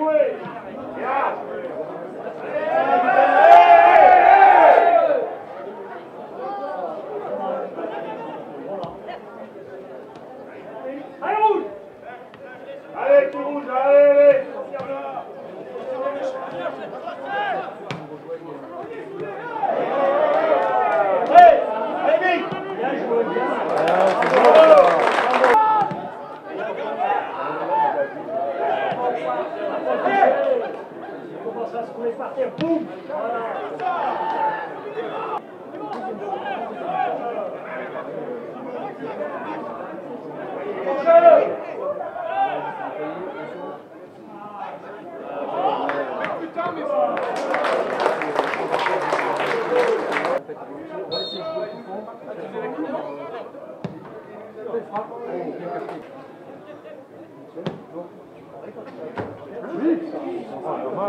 Yeah. Commence à se couler par terre, boum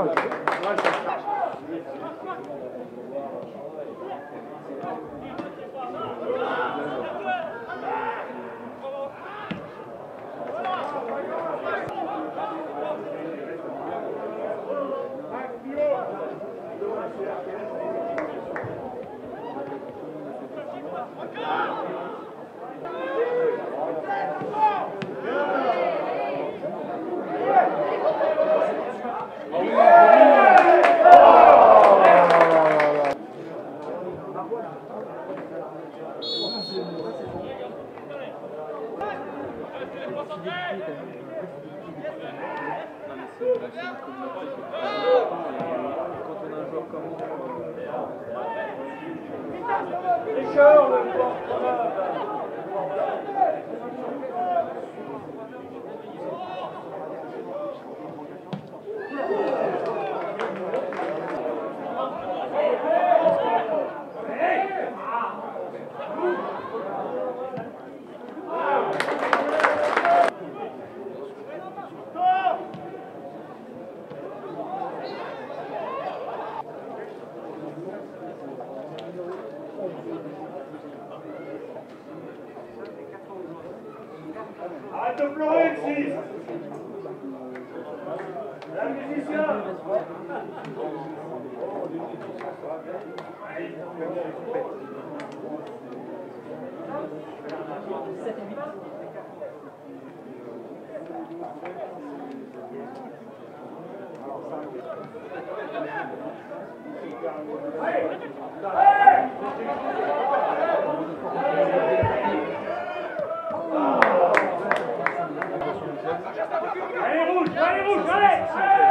Давай. Дальше. Arrête At the Brian seats. Hey! Hey! 誰?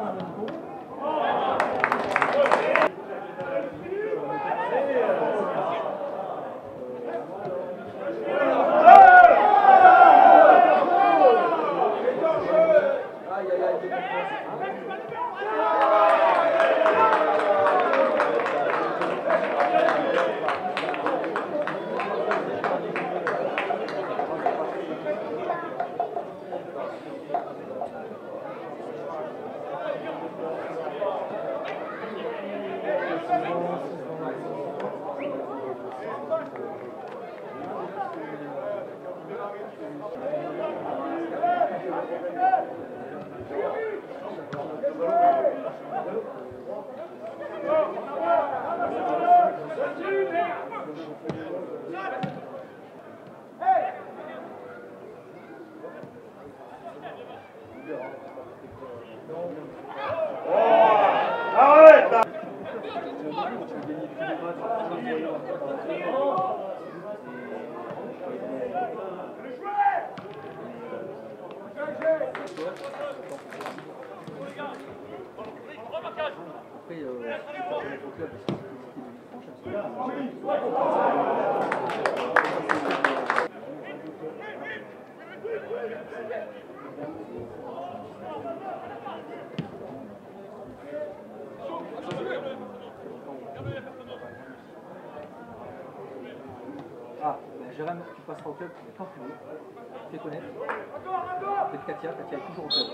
Arrête là Tu passeras au club quand tu veux. Tu les connais. Peut-être Katia, Katia est toujours au club.